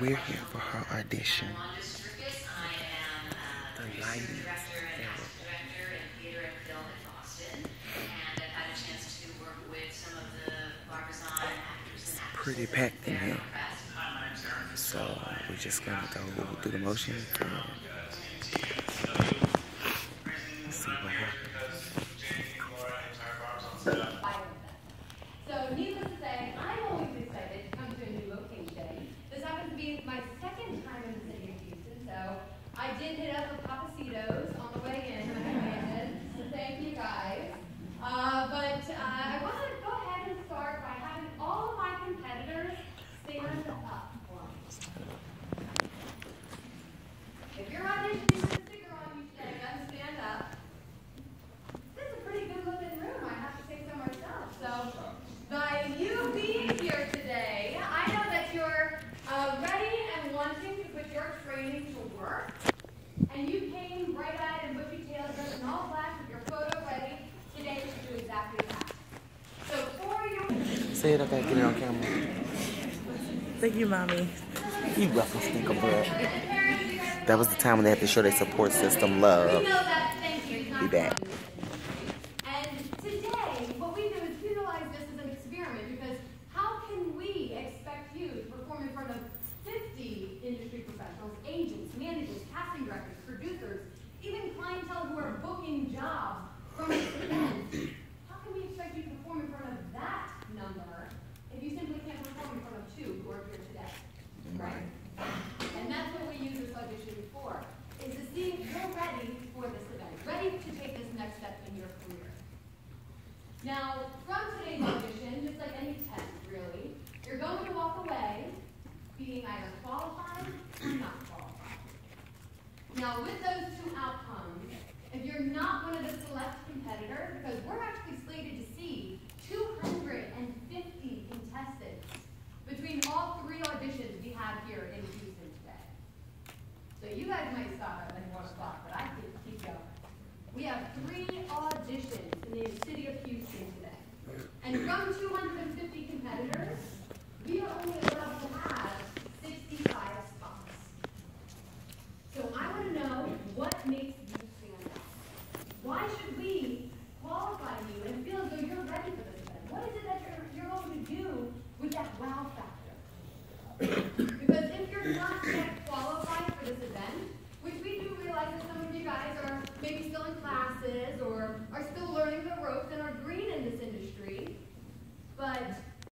Wanda Strickis. I am uh, The lighting. Pretty packed in here. So we're just gonna go through the motions. See what happens. So needless to say, I'm always excited to come to a new location. This happens to be my second time in the city of Houston, so I did hit up a Pappasito's on the way in, I landed, so thank you guys. Uh, but, uh, I want to go ahead and start by having all of my competitors stand up for me. If you're auditioning with a sticker on you today, then stand up. This is a pretty good looking room, I have to say so myself. So, by you being here today, I know that you're uh, ready and wanting to put your training to work. And you came bright-eyed and bushy-tailed, dressed in all black with your photo ready today to do exactly that. So for your Say it, I gotta get it on camera. Thank you, mommy. You ruffle stinker butt. That was the time when they had to show their support system love. We know that, thank you. Be back. And today, what we do is utilize this as an experiment because how can we expect you to perform in front of 50 industry professionals, agents, managers, casting directors, producers, even clientele are jobs from this event? How can we expect you to perform in front of that number if you simply can't perform in front of two who are here today? Right? And that's what we use this audition for, is to see if you're ready for this event, ready to take this next step in your career. Now, from today's audition, just like any test, really, you're going to walk away being either qualified or not qualified. Now, with those two outcomes, you're not one of the select competitors, because we're actually slated to see 250 contestants between all three auditions we have here in Houston today. So you guys might stop at like one o'clock, but I can keep going. We have three auditions in the city of Houston today. And from 250 competitors, we are only allowed to have 65 spots. So I want to know what makes you stand out. Why should we qualify you and feel as though you're ready for this event? What is it that you're, you're going to do with that wow factor? Because if you're not yet qualified for this event, which we do realize that some of you guys are maybe still in or are still